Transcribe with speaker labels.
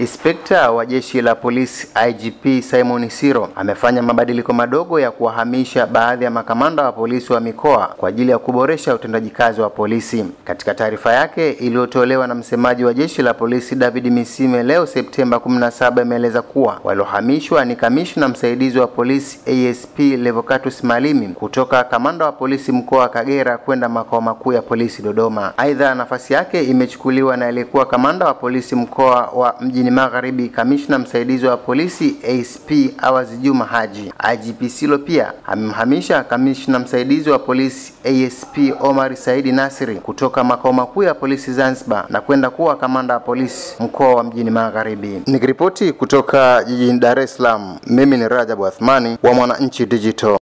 Speaker 1: Inspekta wa jeshi la polisi IGP Simon Siro amefanya mabadiliko madogo ya kuwahamisha baadhi ya makamanda wa polisi wa mikoa kwa ajili ya kuboresha utendaji kazi wa polisi. Katika taarifa yake iliyotolewa na msemaji wa jeshi la polisi David Misime leo Septemba 17, imeeleza kuwa waliohamishwa ni kamishna msaidizi wa polisi ASP Levocatus Malimi kutoka kamanda wa polisi mkoa wa Kagera kwenda makao makuu ya polisi Dodoma. Aidha, nafasi yake imechukuliwa na aliyekuwa kamanda wa polisi mkoa wa mjini Magharibi, kamishna msaidizi wa polisi ASP Awazi Juma Haji. IGP Silo pia amemhamisha kamishna msaidizi wa polisi ASP Omar Saidi Nasiri kutoka makao makuu ya polisi Zanzibar na kwenda kuwa kamanda wa polisi mkoa wa mjini Magharibi. Nikiripoti kutoka jijini Dar es Salaam, mimi ni Rajabu Athmani wa Mwananchi Digital.